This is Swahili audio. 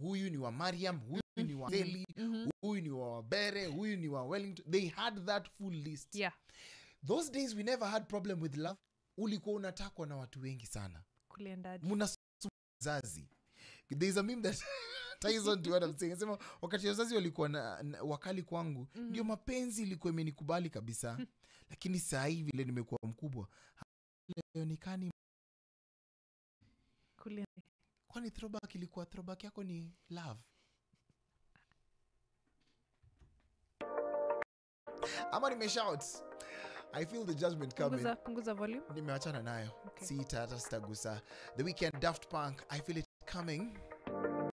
huyu ni wa mariam huyu ni wa -hmm. huyu ni wa wabere huyu ni wa wellington. They had that full list. Yeah. Those days we never had problem with love. Ulikuwa unatakwa na watu wengi sana. Mnazazi mna there's a meme that ties on to what I'm saying Sema wakati wazazi walikuwa na, na, wakali kwangu ndio mapenzi ilikuwa imenikubali kabisa. Lakini saa hii vile nimekuwa mkubwa. Haionekani kwani throwback ilikuwa throwback yako ni love? Ama nimeshout i feel the judgment coming. Punguza punguza volume. Nimeachana nayo. Okay. sita hata sitagusa. The weekend daft punk i feel it coming